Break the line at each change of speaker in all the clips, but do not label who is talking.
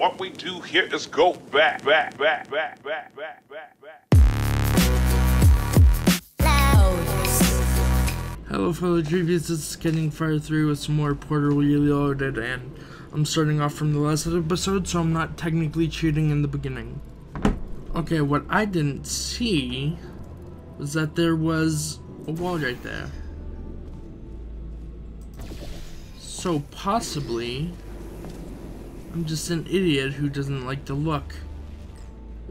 What we do here is go back, back, back, back, back, back, back, back.
Hello fellow tributes, this is Catching Fire 3 with some more Portal Reloaded and I'm starting off from the last episode so I'm not technically cheating in the beginning. Okay, what I didn't see was that there was a wall right there. So possibly I'm just an idiot who doesn't like to look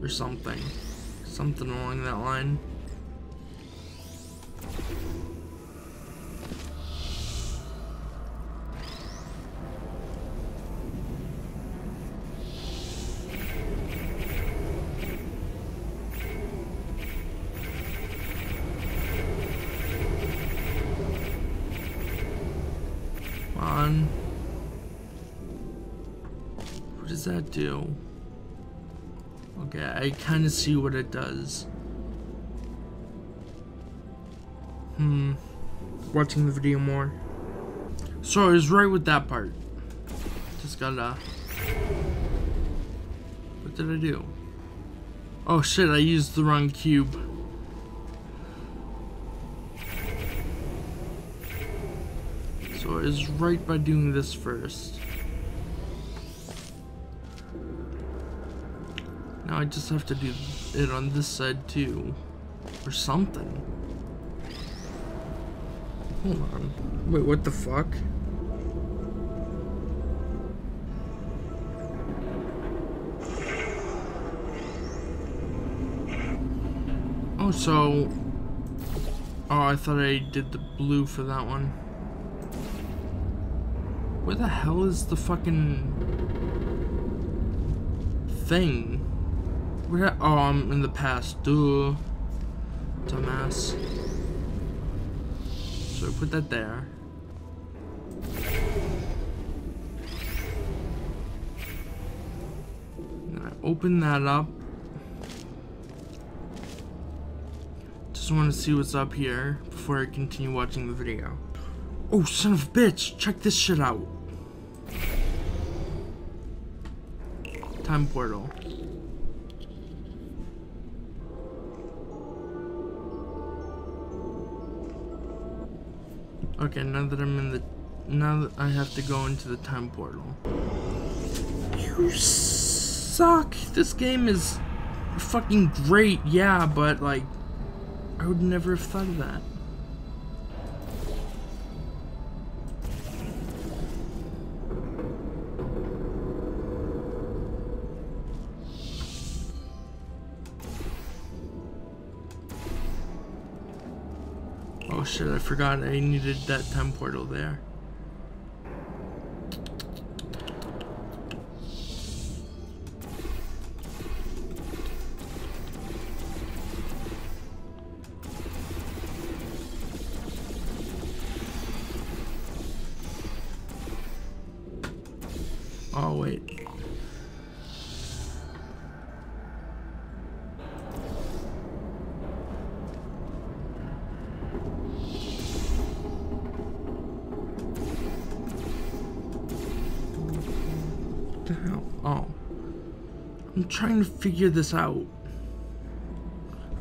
or something. Something along that line. Does that do? Okay, I kind of see what it does. Hmm. Watching the video more. So I was right with that part. Just gotta... What did I do? Oh shit, I used the wrong cube. So I was right by doing this first. I just have to do it on this side too. Or something. Hold on. Wait, what the fuck? Oh, so... Oh, I thought I did the blue for that one. Where the hell is the fucking... thing? Where? Oh, I'm um, in the past. Dumbass. So put that there. Open that up. Just want to see what's up here before I continue watching the video. Oh, son of a bitch! Check this shit out. Time portal. Okay, now that I'm in the... Now that I have to go into the time portal. You suck! This game is fucking great, yeah, but like... I would never have thought of that. Shit, I forgot I needed that time portal there. Oh wait. Trying to figure this out.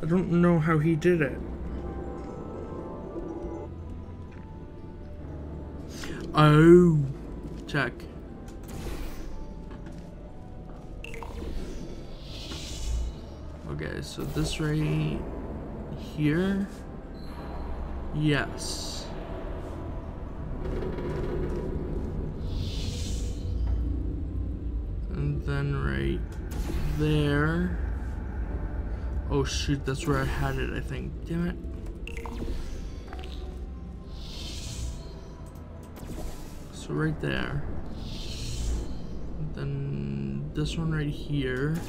I don't know how he did it. Oh. Check. Okay, so this right here. Yes. And then right there. Oh shoot, that's where I had it, I think. Damn it. So right there. Then this one right here.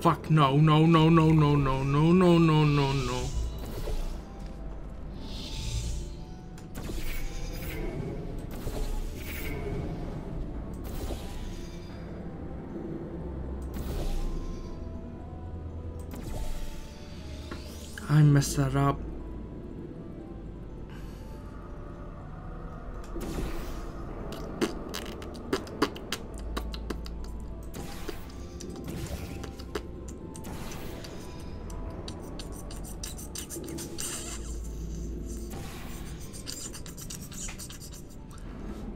Fuck, no, no, no, no, no, no, no, no, no. Mess that up.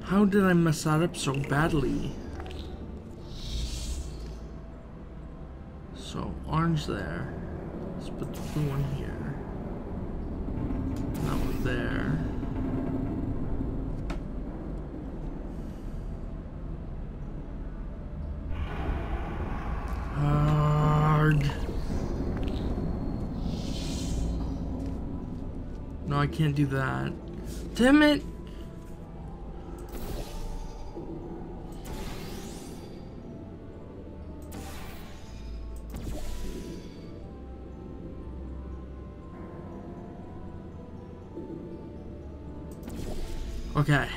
How did I mess that up so badly? So, orange there. Let's put the blue one here. That one there. No, I can't do that. Damn it! Okay.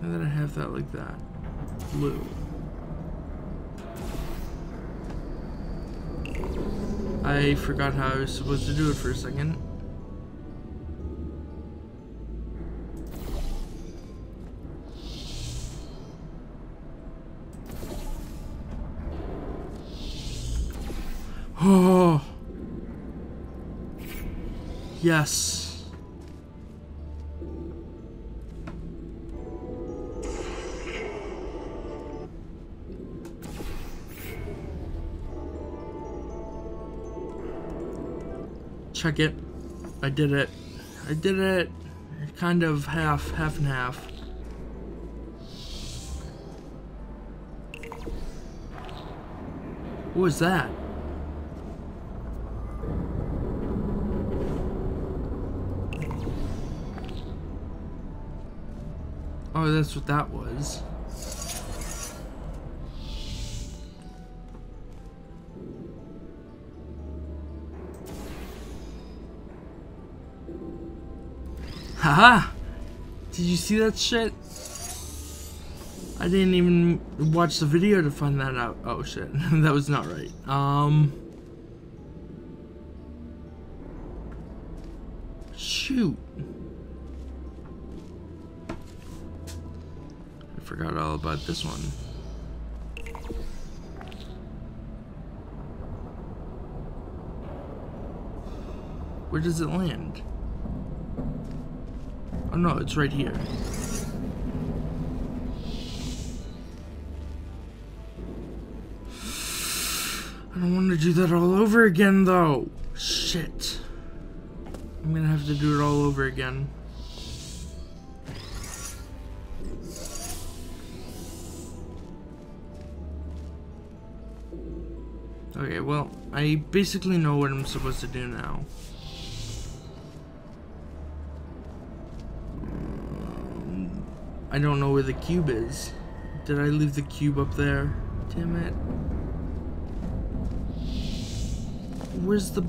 Now that I have that like that. Blue. I forgot how I was supposed to do it for a second. Oh. Yes. Check it. I did it. I did it. Kind of half, half and half. What was that? Oh, that's what that was. Haha! Did you see that shit? I didn't even watch the video to find that out. Oh shit, that was not right. Um. Shoot. I forgot all about this one. Where does it land? Oh no, it's right here. I don't want to do that all over again though. Shit. I'm gonna have to do it all over again. Okay, well, I basically know what I'm supposed to do now. I don't know where the cube is. Did I leave the cube up there? Damn it. Where's the...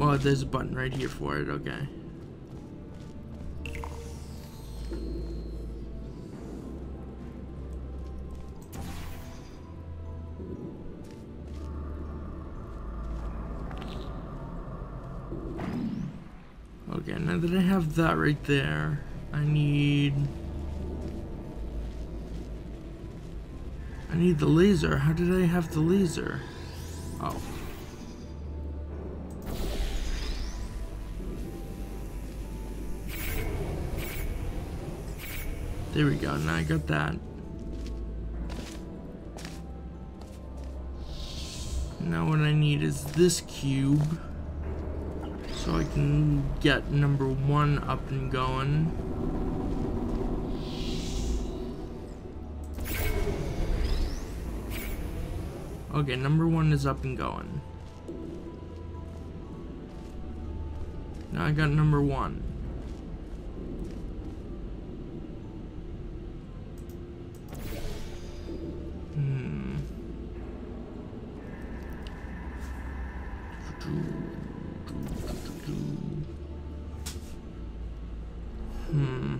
Oh, there's a button right here for it, okay. Okay, now that I have that right there, I need... I need the laser. How did I have the laser? Oh. There we go, now I got that. Now what I need is this cube. So I can get number one up and going. Okay, number one is up and going. Now I got number one. Hmm. Hmm.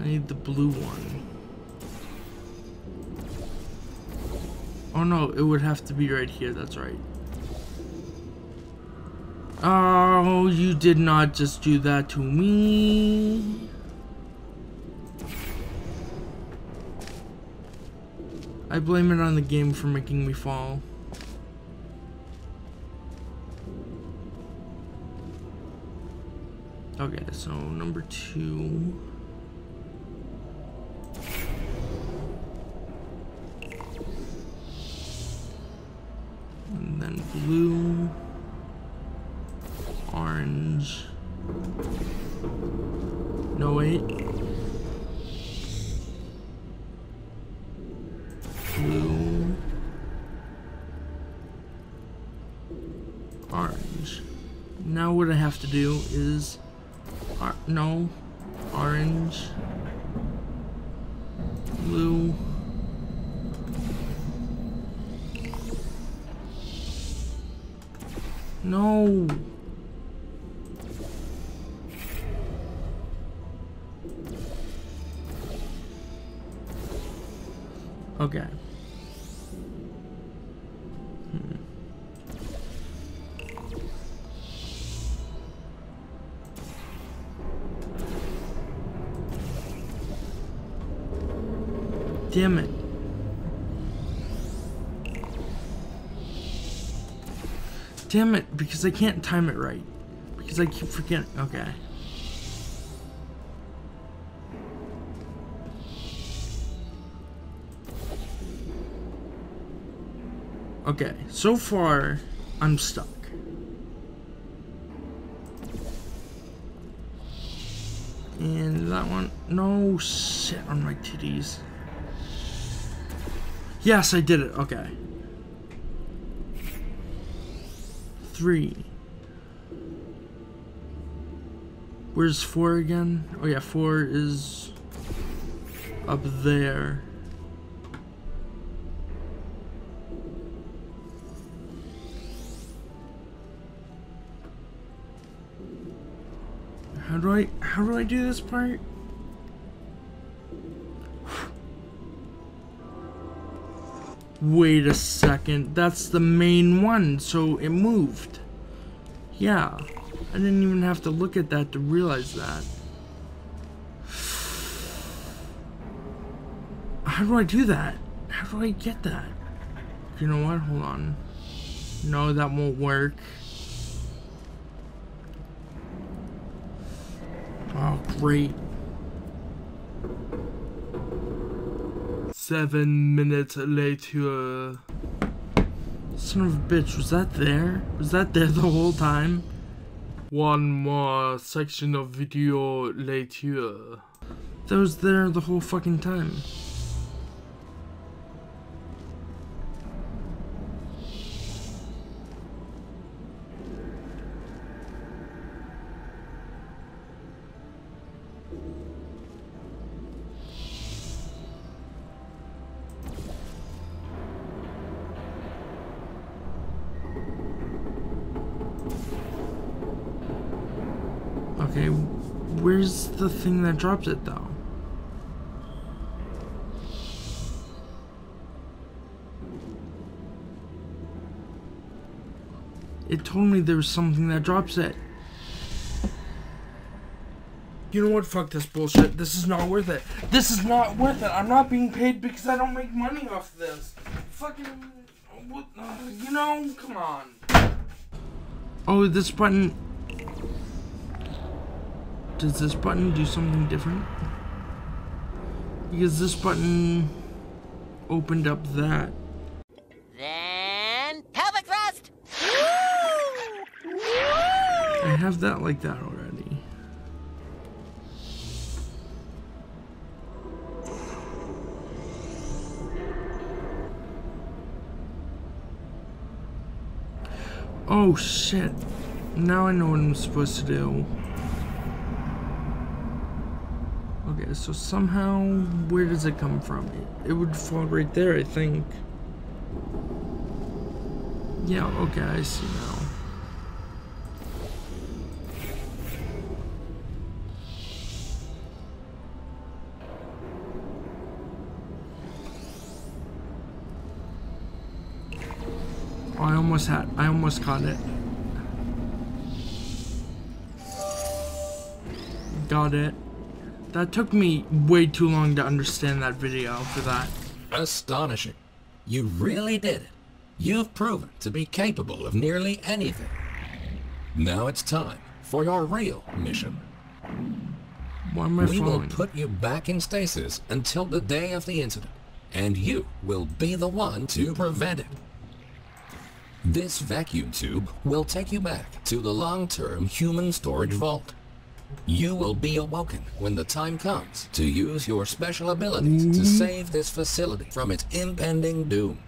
I need the blue one. Oh no, it would have to be right here, that's right. Oh, you did not just do that to me. I blame it on the game for making me fall. Okay, so number two. Or no. Orange. Blue. No. Okay. Damn it. Damn it, because I can't time it right. Because I keep forgetting. Okay. Okay, so far, I'm stuck. And that one, no shit on my titties. Yes, I did it, okay. Three. Where's four again? Oh yeah, four is up there. How do I how do I do this part? Wait a second, that's the main one, so it moved. Yeah, I didn't even have to look at that to realize that. How do I do that? How do I get that? You know what? Hold on. No, that won't work. Oh, great. Seven minutes later. Uh, son of a bitch, was that there? Was that there the whole time? One more section of video later. Uh, that was there the whole fucking time. Okay, where's the thing that drops it though? It told me there was something that drops it. You know what? Fuck this bullshit. This is not worth it. This is not worth it. I'm not being paid because I don't make money off this. Fucking. What? Uh, you know? Come on. Oh, this button. Does this button do something different? Because this button opened up that.
Then pelvic thrust.
I have that like that already. Oh shit. Now I know what I'm supposed to do. so somehow, where does it come from? It, it would fall right there, I think. Yeah, okay, I see now. Oh, I almost had, I almost caught it. Got it. That took me way too long to understand that video for that.
Astonishing. You really did it. You've proven to be capable of nearly anything. Now it's time for your real mission.
Why am I
We will put you back in stasis until the day of the incident, and you will be the one to prevent it. This vacuum tube will take you back to the long-term human storage vault. You will be awoken when the time comes to use your special abilities to save this facility from its impending doom.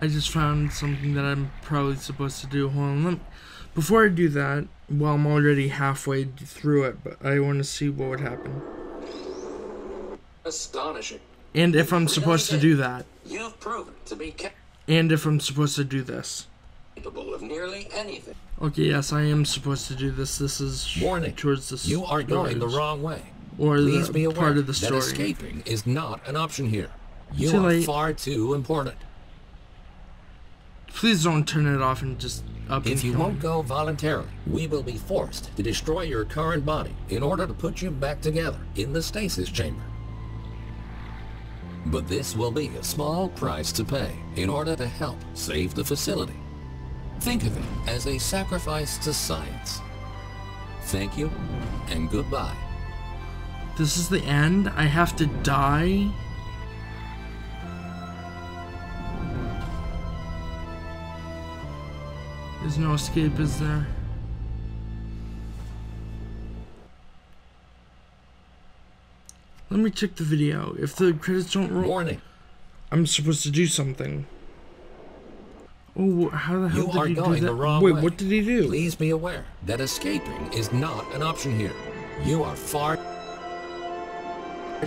I just found something that I'm probably supposed to do. Hold on. Let before I do that, well, I'm already halfway through it, but I want to see what would happen.
Astonishing.
And if I'm supposed to do that.
You've proven to be
And if I'm supposed to do this.
Capable of nearly anything.
Okay, yes, I am supposed to do this. This is
Warning.
towards the
You are going the wrong way.
Or
Please be aware
part of the story.
that escaping is not an option here. You
Too
are
late.
far too important.
Please don't turn it off and just up
If you won't go voluntarily, we will be forced to destroy your current body in order to put you back together in the stasis chamber. But this will be a small price to pay in order to help save the facility. Think of it as a sacrifice to science. Thank you and goodbye.
This is the end. I have to die. There's no escape, is there? Let me check the video. If the credits don't roll,
Warning,
I'm supposed to do something. Oh, how the hell
You
did
are
he do
going
that?
the wrong
Wait,
way.
what did he do?
please be aware that escaping is not an option here. You are far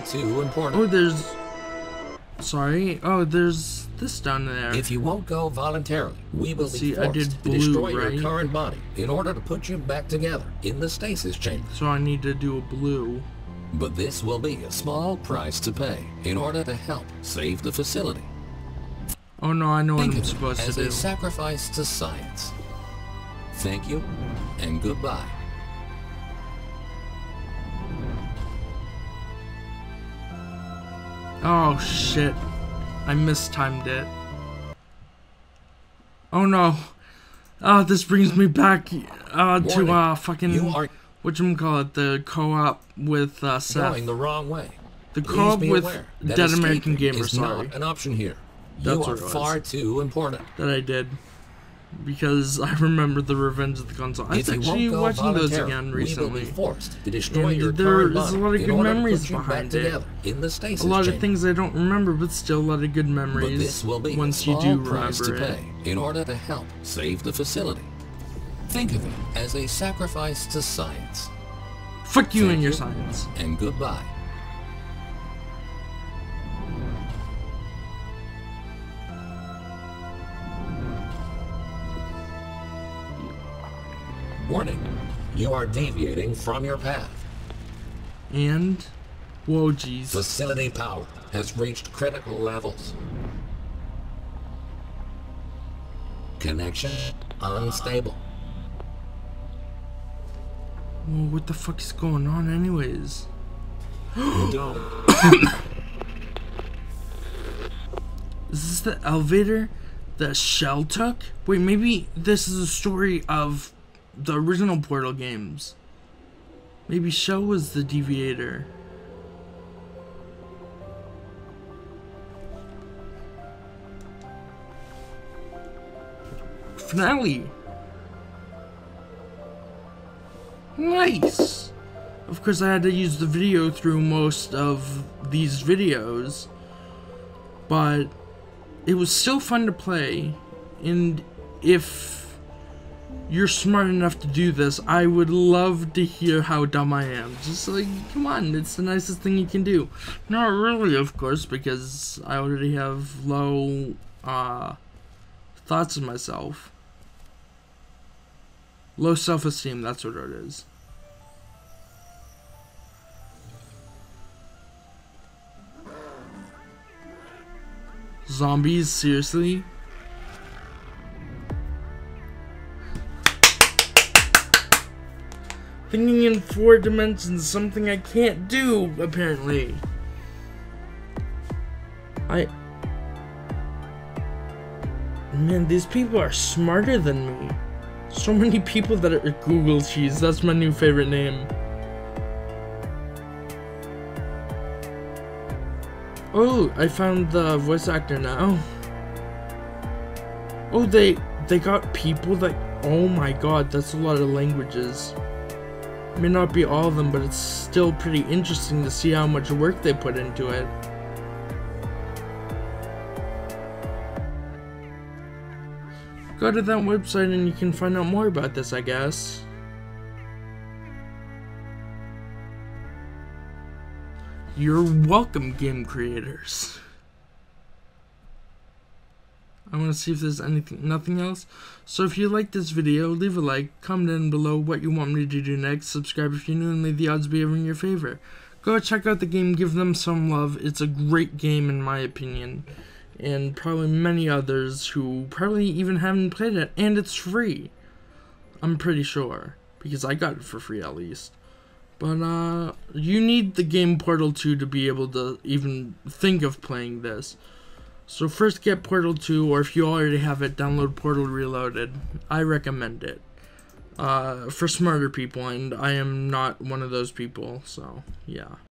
too important.
Oh, there's. Sorry. Oh, there's this down there.
If you won't go voluntarily, we will
See,
be
I
forced
did
to destroy
right?
your current body in order to put you back together in the stasis chamber.
so I need to do a blue.
But this will be a small price to pay in order to help save the facility.
Oh no, I know what I'm
it
supposed to
as
do.
a sacrifice to science. Thank you and goodbye.
Oh shit. I mistimed it. Oh no. Oh, this brings me back uh, to uh fucking
You are
whatchamacallit, the co-op with uh, Seth.
going the wrong way.
The co-op with Dead American Gamer, sorry,
not an option here.
That's
you are far too important.
that I did. Because I remember the Revenge of the Console. I was actually watching those again recently.
forced to destroy
And
your
there is a lot of good memories
put you back
behind it.
in the
A lot of
chamber.
things I don't remember, but still a lot of good
But
memories
this will be
once you do
price to
remember it.
pay in order to help save the facility. Think of it as a sacrifice to science.
Fuck you
Thank
and your
you.
science.
And goodbye. You are deviating from your path.
And whoa jeez.
Facility power has reached critical levels. Connection unstable.
Whoa, what the fuck is going on anyways? Is this the elevator that Chell took? Wait, maybe this is a story of the original Portal games. Maybe Chell was the deviator. Finale. Nice. Of course, I had to use the video through most of these videos, but it was still fun to play. And if you're smart enough to do this, I would love to hear how dumb I am. Just like, come on, it's the nicest thing you can do. Not really, of course, because I already have low uh, thoughts of myself. Low self esteem, that's what it is. Zombies, seriously? Thinking in four dimensions something I can't do, apparently. I... Man, these people are smarter than me. So many people that are Google cheese, that's my new favorite name. Oh, I found the voice actor now. Oh, they they got people that. Oh my god, that's a lot of languages. May not be all of them, but it's still pretty interesting to see how much work they put into it. Go to that website and you can find out more about this, I guess. You're welcome, game creators. I want to see if there's anything, nothing else. So if you like this video, leave a like, comment down below what you want me to do next, subscribe if you're new, and may the odds be ever in your favor. Go check out the game, give them some love. It's a great game in my opinion. And probably many others who probably even haven't played it. And it's free. I'm pretty sure. Because I got it for free at least. But uh, you need the game Portal 2 to be able to even think of playing this. So first get Portal 2, or if you already have it, download Portal Reloaded. I recommend it. Uh, for smarter people, and I am not one of those people, so yeah.